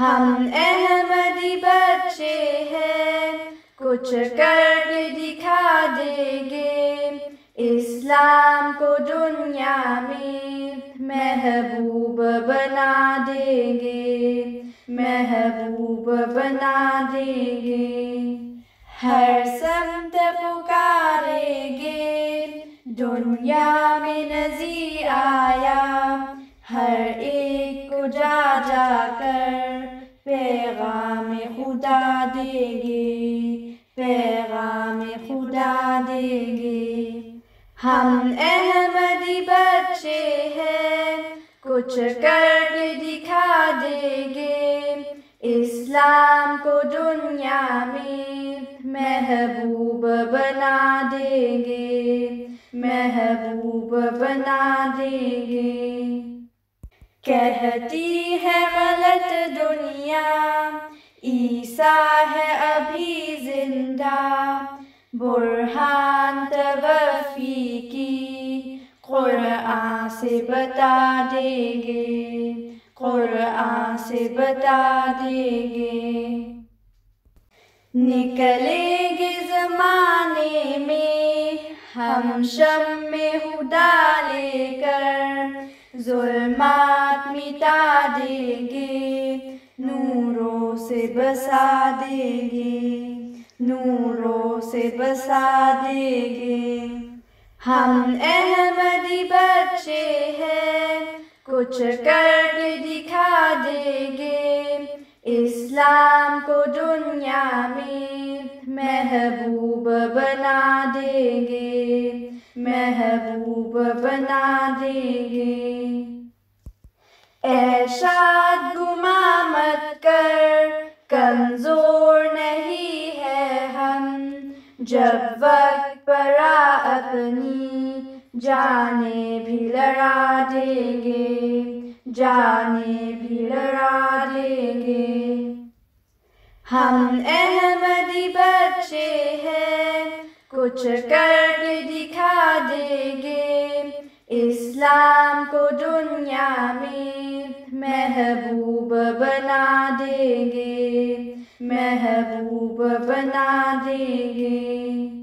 ہم احمدی بچے ہیں، کچھ کر کے دکھا دیں گے۔ اسلام کو دنیا میں محبوب بنا دیں گے، محبوب بنا دیں گے۔ ہر سمت پکاریں گے، دنیا میں نظیر آیا۔ ہر ایک کو جا جا کر خدا دیں گے پیغام خدا دیں گے ہم احمدی بچے ہیں کچھ کر کے دکھا دیں گے اسلام کو دنیا میں محبوب بنا دیں گے محبوب بنا دیں گے کہتی ہے غلط دنیا عیسیٰ ہے ابھی زندہ، برہان توفی کی۔ قرآن سے بتا دیں گے، قرآن سے بتا دیں گے۔ نکلیں گے زمانے میں، ہم شم میں ہدا لے کر۔ ظلمات مٹا دیں گے نوروں سے بسا دیں گے نوروں سے بسا دیں گے ہم احمدی بچے ہیں کچھ کر کے دکھا دیں گے اسلام کو دنیا میں محبوب بنا دیں گے محبوب بنا دیں گے ارشاد گما مت کر، کمزور نہیں ہے ہم۔ جب وقت پڑا اپنی جانے بھی لڑا دیں گے جانے بھی لڑا دیں گے۔ ہم احمدی بچے ہیں، کچھ کر کے دکھا دیں گے۔ اسلام دنیا میں محبوب بنا دیں گے محبوب بنا دیں گے